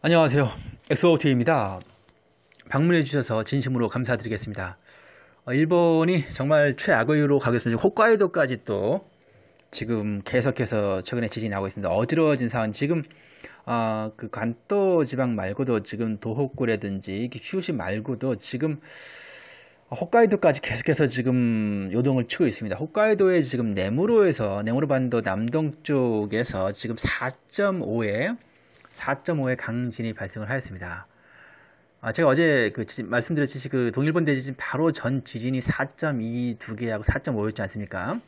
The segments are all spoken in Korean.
안녕하세요. 엑소오트입니다. 방문해 주셔서 진심으로 감사드리겠습니다. 어, 일본이 정말 최악의로 가겠습니다. 홋카이도까지 또 지금 계속해서 최근에 지진이 나고 있습니다. 어지러워진 상황 지금 어, 그 간도 지방 말고도 지금 도호쿠라든지 큐슈 말고도 지금 홋카이도까지 계속해서 지금 요동을 치고 있습니다. 홋카이도의 지금 네무로에서 네무로 반도 남동 쪽에서 지금 4.5에 4.5의 강진이 발생을 하였습니다. 아, 제가 어제 그 말씀드렸듯이 그 동일본 대지진 바로 전 지진이 4.2 두 개하고 4.5였지 않습니까?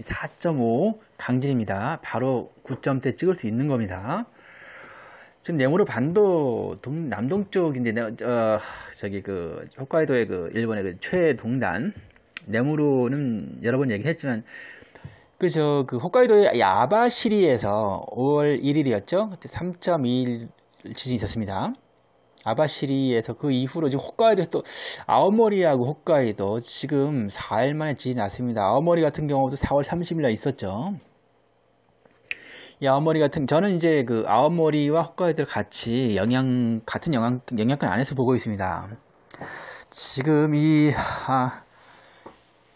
4.5 강진입니다. 바로 9점대 찍을 수 있는 겁니다. 지금 네모로 반도 동, 남동쪽인데 어, 저기 그 홋카이도의 그 일본의 그 최동단 네모로는 여러 번 얘기했지만 그저 그 홋카이도의 아바시리에서 5월 1일이었죠. 그때 3.2 지진이 있었습니다. 아바시리에서 그 이후로 지금 홋카이도 또 아오모리하고 홋카이도 지금 4일 만에 지진이 났습니다. 아오모리 같은 경우도 4월 30일 날 있었죠. 이 아오모리 같은 저는 이제 그 아오모리와 홋카이도를 같이 영향 같은 영향 영향권 안에서 보고 있습니다. 지금 이 아,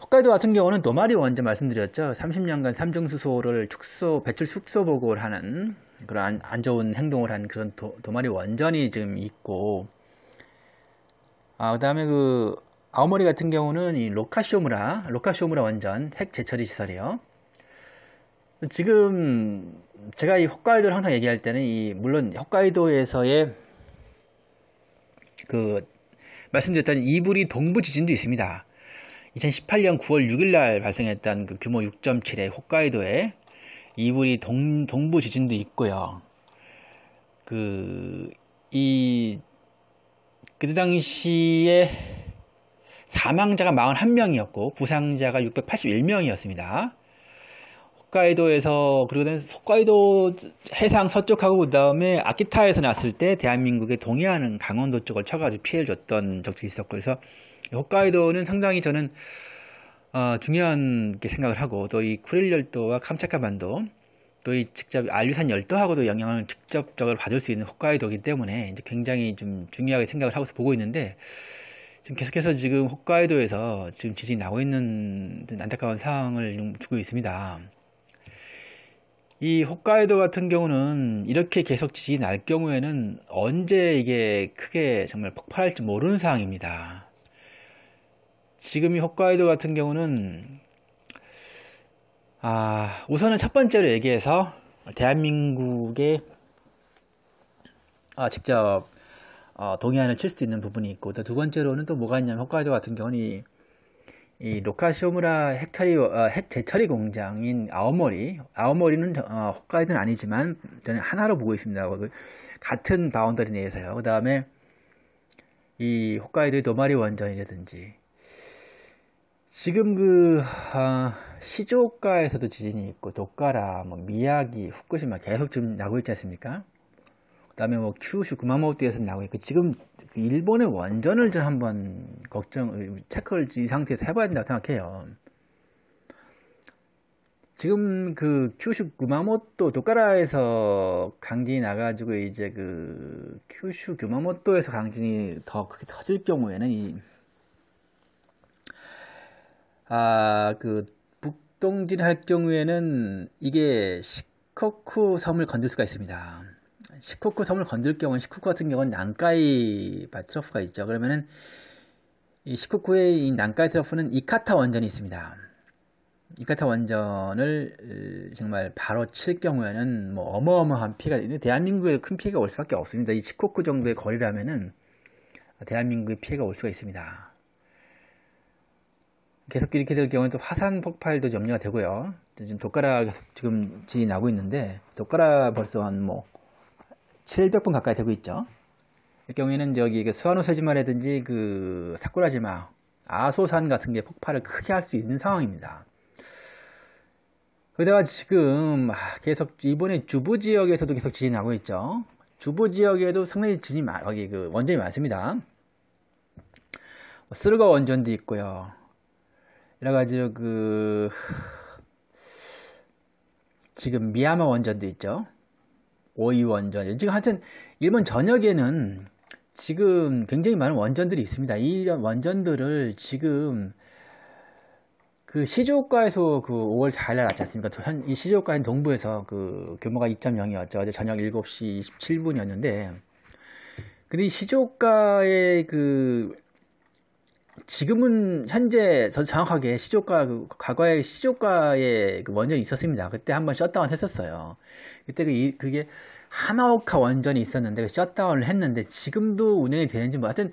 홋카이도 같은 경우는 노마리 원전 말씀드렸죠. 30년간 삼중수소를 축소 배출 숙소 보고를 하는 그런 안, 안 좋은 행동을 한 그런 도, 도마리 원전이 지금 있고 아 그 다음에 그 아오모리 같은 경우는 이 로카쇼무라 로카쇼무라 원전 핵 재처리 시설이요. 지금 제가 이 홋카이도를 항상 얘기할 때는 이 물론 홋카이도에서의 그 말씀드렸던 이불이 동부 지진도 있습니다. 2018년 9월 6일 날 발생했던 그 규모 6.7의 홋카이도에 이불이 동, 동부 지진도 있고요. 그, 이, 그때 당시에 사망자가 41명이었고, 부상자가 681명이었습니다. 홋카이도에서 그리고 홋카이도 해상 서쪽하고 그 다음에 아키타에서 났을 때 대한민국에 동해안은 강원도 쪽을 쳐가지고 피해를 줬던 적도 있었고 그래서 홋카이도는 상당히 저는 어, 중요한 생각을 하고 또 이 쿠릴 열도와 캄차카 반도 또 이 직접 알류산 열도하고도 영향을 직접적으로 받을 수 있는 홋카이도이기 때문에 이제 굉장히 좀 중요하게 생각을 하고서 보고 있는데 지금 계속해서 지금 홋카이도에서 지금 지진이 나고 있는 안타까운 상황을 두고 있습니다. 이 홋카이도 같은 경우는 이렇게 계속 지진이 날 경우에는 언제 이게 크게 정말 폭발할지 모르는 상황입니다. 지금 이 홋카이도 같은 경우는 아, 우선은 첫 번째로 얘기해서 대한민국에 아, 직접 어, 동해안을 칠 수 있는 부분이 있고 또 두 번째로는 또 뭐가 있냐면 홋카이도 같은 경우는 이 로카쇼무라 핵처리 어, 핵 재처리 공장인 아오모리 아오모리는 어, 홋카이도는 아니지만 저는 하나로 보고 있습니다. 그 같은 boundary 내에서요. 그 다음에 이 홋카이도의 도마리 원전이라든지 지금 그 아, 시즈오카에서도 지진이 있고 도카라, 뭐 미야기, 후쿠시마 계속 지금 나고 있지 않습니까? 그다음에 뭐 큐슈, 구마모토에서 나고 있고 지금 그 일본의 원전을 좀 한번 걱정 체크를 이 상태에서 해봐야 된다고 생각해요. 지금 그 큐슈 구마모토 도카라에서 강진이 나가지고 이제 그 큐슈 구마모토에서 강진이 더 크게 터질 경우에는 이 아, 그 북동진 할 경우에는 이게 시코쿠 섬을 건들 수가 있습니다. 시코쿠 섬을 건들 경우는 시코쿠 같은 경우는 난카이 트러프가 있죠. 그러면은 이 시코쿠의 이 난카이 트러프는 이카타 원전이 있습니다. 이카타 원전을 정말 바로 칠 경우에는 뭐 어마어마한 피해가 있는데 대한민국에 큰 피해가 올 수밖에 없습니다. 이 시코쿠 정도의 거리라면은 대한민국에 피해가 올 수가 있습니다. 계속 이렇게 될 경우는 또 화산 폭발도 염려가 되고요. 지금 계속 지금 지진이 나고 있는데 독가라 벌써 한 뭐 700번 가까이 되고 있죠. 이 경우에는 저기 그 스와노세지마라든지 그 사쿠라지마, 아소산 같은 게 폭발을 크게 할 수 있는 상황입니다. 그러다가 지금 아, 계속 이번에 주부 지역에서도 계속 지진이 나고 있죠. 주부 지역에도 상당히 지진이 여기 그 원전이 많습니다. 뭐 쓰르가 원전도 있고요. 여러 가지 그 지금 미야마 원전도 있죠. 오이 원전. 지금 하여튼 일본 전역에는 지금 굉장히 많은 원전들이 있습니다. 이 원전들을 지금 그 시조가에서 그 5월 4일 날 났지 않습니까? 현, 이 시조가는 동부에서 그 규모가 2.0이었죠. 어제 저녁 7시 27분이었는데. 근데 이 시조가의 그 지금은 현재 저 정확하게 시조가 그 과거에 시조가에 그 원전이 있었습니다. 그때 한번 셧다운 했었어요. 그때 그 그게 하마오카 원전이 있었는데 그 셧다운을 했는데 지금도 운영이 되는지 뭐 하여튼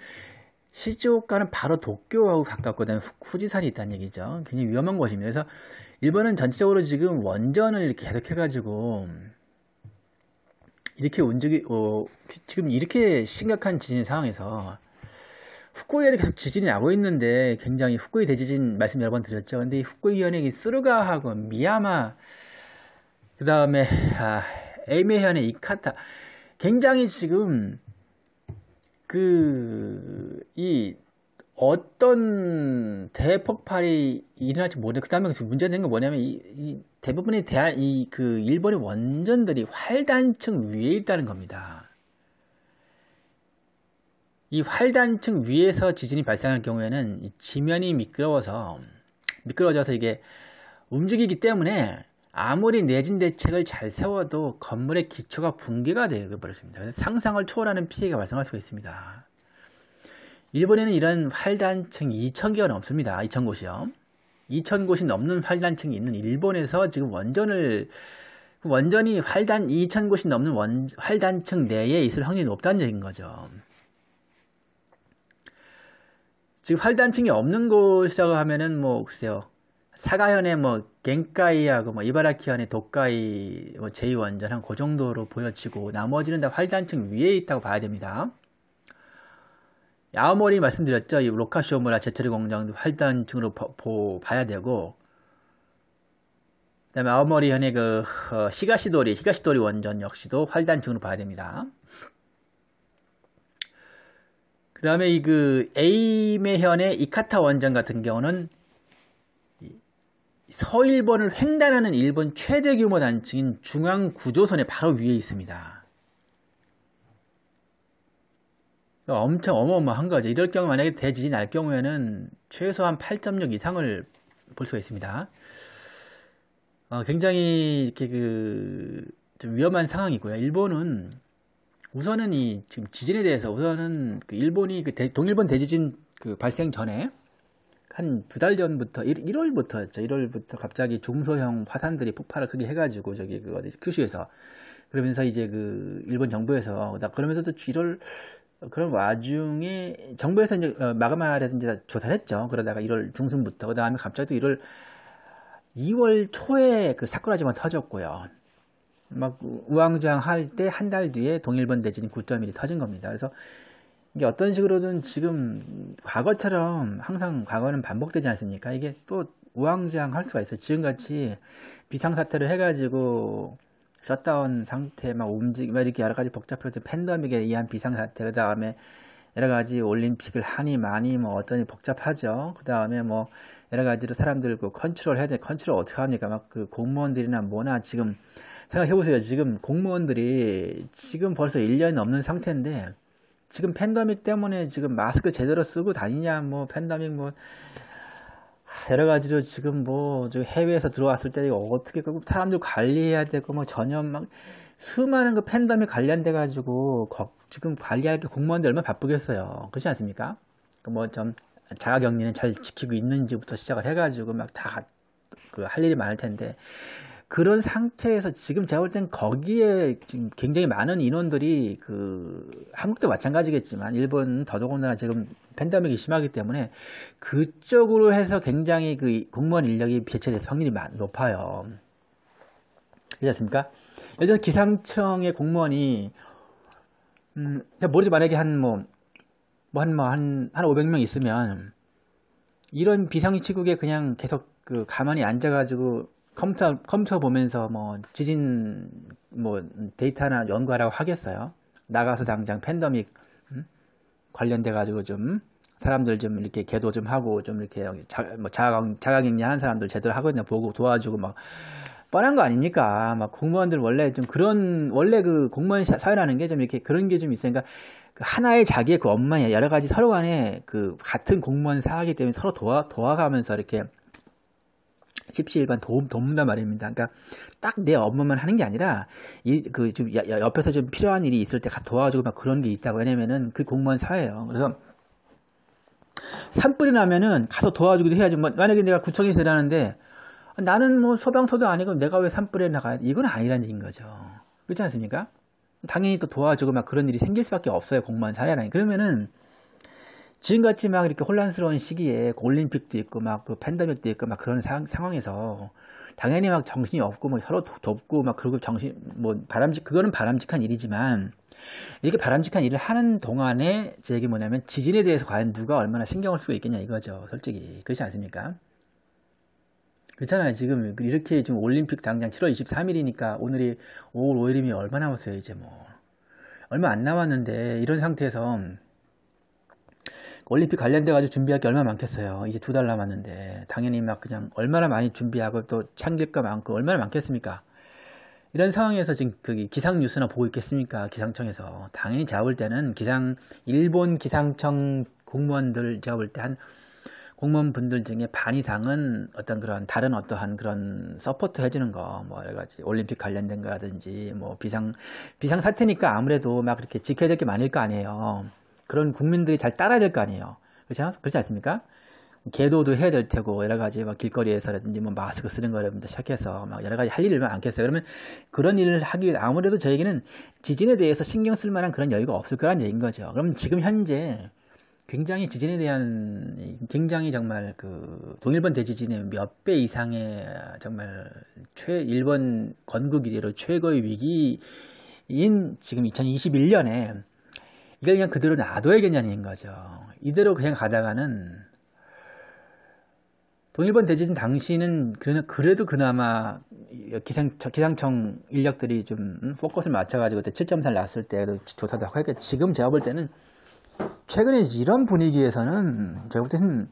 시조가는 바로 도쿄하고 가깝고 그 후지산이 있다는 얘기죠. 굉장히 위험한 곳입니다. 그래서 일본은 전체적으로 지금 원전을 계속 해가지고 이렇게 움직이 어, 지금 이렇게 심각한 지진 상황에서 후쿠이에는 계속 지진이 나고 있는데 굉장히 후쿠이 대지진 말씀 여러 번 드렸죠. 근데 이 후쿠이현의 스루가하고 미야마 그 다음에 아, 에이메현의 이카타 굉장히 지금 그 이 어떤 대폭발이 일어날지 모르는데 그 다음에 문제된 건 뭐냐면 이, 이 대부분의 대한 이 그 일본의 원전들이 활단층 위에 있다는 겁니다. 이 활단층 위에서 지진이 발생할 경우에는 지면이 미끄러워서 미끄러워져서 이게 움직이기 때문에 아무리 내진 대책을 잘 세워도 건물의 기초가 붕괴가 되어 버렸습니다. 상상을 초월하는 피해가 발생할 수가 있습니다. 일본에는 이런 활단층 2,000개가 넘습니다. 2,000곳이요. 2,000곳이 넘는 활단층이 있는 일본에서 지금 원전을 원전이 활단 2,000곳이 넘는 원, 활단층 내에 있을 확률이 높다는 얘기인 거죠. 지금 활단층이 없는 곳이라고 하면은 뭐 글쎄요 사가현의 뭐 겐카이하고 뭐 이바라키현의 도카이 뭐 제2원전 한 그 정도로 보여지고 나머지는 다 활단층 위에 있다고 봐야 됩니다. 야오모리 말씀드렸죠. 이 로카시오무라 제철리 공장도 활단층으로 보, 보, 봐야 되고 그다음에 아오모리 현의 그 어, 시가시도리 히가시도리 원전 역시도 활단층으로 봐야 됩니다. 그 다음에 이 그 에이메현의 이카타 원전 같은 경우는 서일본을 횡단하는 일본 최대 규모 단층인 중앙 구조선의 바로 위에 있습니다. 엄청 어마어마한 거죠. 이럴 경우 만약에 대지진이 날 경우에는 최소한 8.6 이상을 볼 수가 있습니다. 어, 굉장히 이렇게 그 좀 위험한 상황이고요. 일본은 우선은 이 지금 지진에 대해서 우선은 그 일본이 그 대, 동일본 대지진 그 발생 전에 한 두 달 전부터 1, 1월부터였죠. 1월부터 갑자기 중소형 화산들이 폭발을 크게 해가지고 저기 그 어디 큐슈에서 그러면서 이제 그 일본 정부에서 나 그러면서도 1월 그런 와중에 정부에서 이제 어, 마그마라든지 조사를 했죠. 그러다가 1월 중순부터 그 다음에 갑자기 또 1월 2월 초에 그 사쿠라지만 터졌고요. 막 우왕좌왕 할 때 한 달 뒤에 동일본 대지진이 9.1이 터진 겁니다. 그래서 이게 어떤 식으로든 지금 과거처럼 항상 과거는 반복되지 않습니까? 이게 또 우왕좌왕 할 수가 있어요. 지금같이 비상사태를 해가지고 셧다운 상태 막 움직, 막 이렇게 여러 가지 복잡해서 팬데믹에 의한 비상사태, 그 다음에 여러 가지 올림픽을 하니 많이 뭐 어쩌니 복잡하죠. 그 다음에 뭐 여러 가지로 사람들 그 컨트롤 해야 돼. 컨트롤 어떻게 합니까? 막 그 공무원들이나 뭐나 지금 생각해보세요. 지금 공무원들이 지금 벌써 1년이 넘는 상태인데 지금 팬더믹 때문에 지금 마스크 제대로 쓰고 다니냐 뭐 팬더믹 뭐 여러 가지로 지금 뭐 해외에서 들어왔을 때 이거 어떻게 그 사람들 관리해야 되고 뭐 전혀 막 수많은 그 팬덤이 관련돼 가지고 지금 관리할 게 공무원들 얼마나 바쁘겠어요. 그렇지 않습니까? 그뭐좀 자가격리는 잘 지키고 있는지부터 시작을 해가지고 막 다 그 할 일이 많을 텐데 그런 상태에서 지금 제가 볼 땐 거기에 지금 굉장히 많은 인원들이 그 한국도 마찬가지겠지만 일본 더더군다나 지금 팬데믹이 심하기 때문에 그쪽으로 해서 굉장히 그 공무원 인력이 배치될 확률이 높아요. 그렇지 않습니까? 예를 들어 기상청의 공무원이 음, 모르지 만약에 한 뭐, 뭐 한, 뭐, 한, 한 500명 있으면, 이런 비상시국에 그냥 계속 그 가만히 앉아가지고 컴퓨터, 컴퓨터 보면서 뭐 지진 뭐 데이터나 연구하라고 하겠어요. 나가서 당장 팬더믹 음? 관련돼 가지고 좀 사람들 좀 이렇게 개도 좀 하고 좀 이렇게 자, 뭐 자가 자가격리 하는 사람들 제대로 하거든요. 보고 도와주고 막 뻔한 거 아닙니까? 막 공무원들 원래 좀 그런 원래 그 공무원 사회라는 게 좀 이렇게 그런 게 좀 있으니까 그 하나의 자기의 그 업무에 여러 가지 서로 간에 그 같은 공무원 사하기 때문에 서로 도와 도와가면서 이렇게 십시일반 도움 돕는단 말입니다. 그러니까 딱 내 업무만 하는 게 아니라 이 그 좀 옆에서 좀 필요한 일이 있을 때 도와주고 막 그런 게 있다고 왜냐면은 그 공무원 사회예요. 그래서 산불이 나면은 가서 도와주기도 해야지. 뭐 만약에 내가 구청에서 일하는데 나는 뭐 소방서도 아니고 내가 왜 산불에 나가야 돼? 이건 아니라는 얘기인 거죠. 그렇지 않습니까? 당연히 또 도와주고 막 그런 일이 생길 수밖에 없어요. 공무원 사회라니. 그러면은 지금같이 막 이렇게 혼란스러운 시기에 올림픽도 있고 막 그 팬데믹도 있고 막 그런 상, 황에서 당연히 막 정신이 없고 막 서로 돕고 막 그러고 정신 뭐 바람직 그거는 바람직한 일이지만 이렇게 바람직한 일을 하는 동안에 제 얘기 뭐냐면 지진에 대해서 과연 누가 얼마나 신경을 쓰고 있겠냐 이거죠. 솔직히 그렇지 않습니까? 그렇잖아요. 지금 이렇게 지금 올림픽 당장 7월 23일이니까 오늘이 5월 5일이면 얼마 남았어요, 이제 뭐. 얼마 안 남았는데 이런 상태에서 올림픽 관련돼 가지고 준비할 게 얼마나 많겠어요. 이제 두 달 남았는데 당연히 막 그냥 얼마나 많이 준비하고 또 참길 거 많고 얼마나 많겠습니까? 이런 상황에서 지금 그 기상 뉴스나 보고 있겠습니까? 기상청에서 당연히 제가 볼 때는 기상 일본 기상청 공무원들 제가 볼 때 한 공무원 분들 중에 반 이상은 어떤 그런 다른 어떠한 그런 support 해주는 거, 뭐 여러 가지 올림픽 관련된 거라든지 뭐 비상 비상 사태니까 아무래도 막 이렇게 지켜야 될 게 많을 거 아니에요. 그런 국민들이 잘 따라야 될 거 아니에요. 그렇지, 그렇지 않습니까? 계도도 해야 될 테고 여러 가지 막 길거리에서라든지 뭐 마스크 쓰는 거라든지 시작해서 막 여러 가지 할 일을 많겠어요. 그러면 그런 일을 하기 위해 아무래도 저에게는 지진에 대해서 신경 쓸 만한 그런 여유가 없을 거란 얘기인 거죠. 그럼 지금 현재 굉장히 지진에 대한 굉장히 정말 그 동일본 대지진의 몇 배 이상의 정말 최 일본 건국 이래로 최고의 위기인 지금 2021년에 이걸 그냥 그대로 놔둬야겠냐는 거죠. 이대로 그냥 가다가는 동일본 대지진 당시는 그래도 그나마 기상, 기상청 인력들이 좀 포커스를 맞춰가지고 7.4를 났을 때도 조사도 하고 했겠 지금 제가 볼 때는 최근에 이런 분위기에서는 제가 볼 때는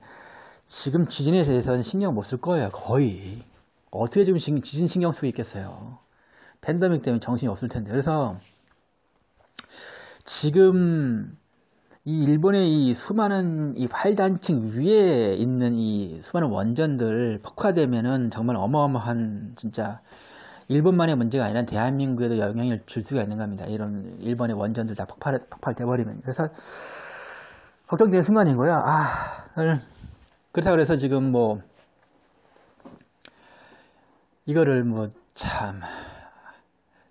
지금 지진에 대해서는 신경 못 쓸 거예요. 거의. 어떻게 지금 지진 신경 쓰고 있겠어요. 팬데믹 때문에 정신이 없을 텐데. 그래서 지금 이 일본의 이 수많은 이 활단층 위에 있는 이 수많은 원전들 폭파되면은 정말 어마어마한 진짜 일본만의 문제가 아니라 대한민국에도 영향을 줄 수가 있는 겁니다. 이런 일본의 원전들 다 폭발, 폭발돼 버리면. 그래서 걱정되는 순간이고요. 아, 그렇다 그래서 지금 뭐 이거를 뭐 참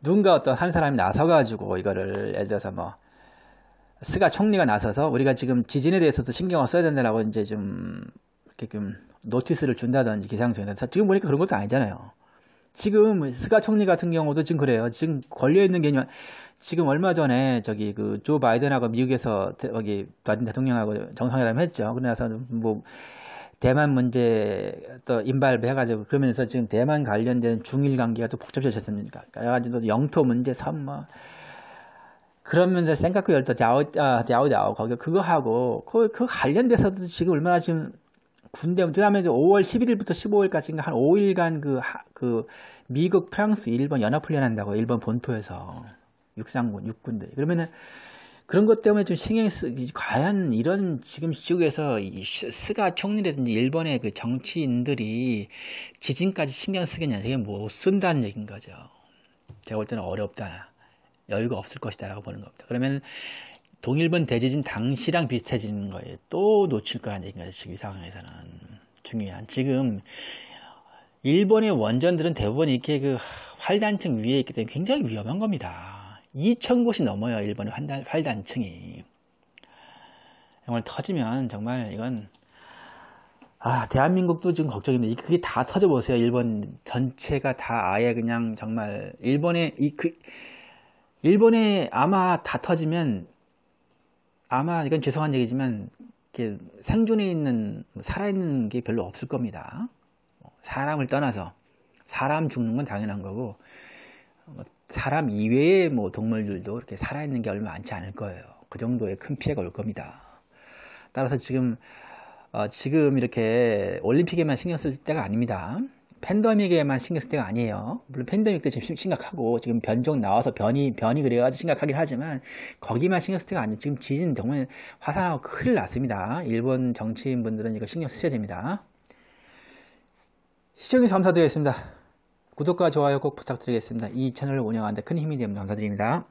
누군가 어떤 한 사람이 나서 가지고 이거를 예를 들어서 뭐 스가 총리가 나서서 우리가 지금 지진에 대해서도 신경을 써야 된다라고 이제 좀 이렇게 좀 notice를 준다든지 기상청에서 지금 보니까 그런 것도 아니잖아요. 지금 스가 총리 같은 경우도 지금 그래요. 지금 걸려 있는 개념 지금 얼마 전에 저기 그 조 바이든하고 미국에서 거기 바이든 대통령하고 정상회담 했죠. 그래서 뭐 대만 문제 또 인발해가지고 그러면서 지금 대만 관련된 중일 관계가 또 복잡해졌습니까? 그래가지고 영토 문제, 섬 뭐 그러면서 생각그 열도 갸오 아 갸오 갸오 거기 그거 하고 그, 그 관련돼서도 지금 얼마나 지금 군대 그다음에 5월 11일부터 15일까지인가 한 5일간 그, 하, 그 미국, 프랑스, 일본 연합 훈련 한다고 일본 본토에서 육상군, 육군들 그러면은 그런 것 때문에 좀 신경이 쓰, 과연 이런 지금 시국에서 이 스가 총리라든지 일본의 그 정치인들이 지진까지 신경 쓰겠냐, 이게 못 쓴다는 얘기인 거죠. 제가 볼 때는 어렵다. 여유가 없을 것이다 라고 보는 겁니다. 그러면 동일본 대지진 당시랑 비슷해지는 거예요. 또 놓칠 거라는 얘기가 지금 이 상황에서는 중요한. 지금 일본의 원전들은 대부분 이렇게 그 활단층 위에 있기 때문에 굉장히 위험한 겁니다. 2,000곳이 넘어요. 일본의 활단, 활단층이. 정말 터지면 정말 이건 아, 대한민국도 지금 걱정입니다. 그게 다 터져 보세요. 일본 전체가 다 아예 그냥 정말 일본의 이 그, 일본에 아마 다 터지면 아마 이건 죄송한 얘기지만 생존해 있는 살아있는 게 별로 없을 겁니다. 사람을 떠나서 사람 죽는 건 당연한 거고 뭐 사람 이외의 뭐 동물들도 이렇게 살아있는 게 얼마 많지 않을 거예요. 그 정도의 큰 피해가 올 겁니다. 따라서 지금 어, 지금 이렇게 올림픽에만 신경 쓸 때가 아닙니다. 팬데믹에만 신경 쓸 때가 아니에요. 물론 팬데믹도 지금 심- 심각하고 지금 변종 나와서 변이 변이 그래가지고 심각하긴 하지만 거기만 신경 쓸 때가 아니에요. 지금 지진 정말 화산하고 큰일 났습니다. 일본 정치인분들은 이거 신경 쓰셔야 됩니다. 시청해주셔서 감사드리겠습니다. 구독과 좋아요 꼭 부탁드리겠습니다. 이 채널을 운영하는데 큰 힘이 됩니다. 감사드립니다.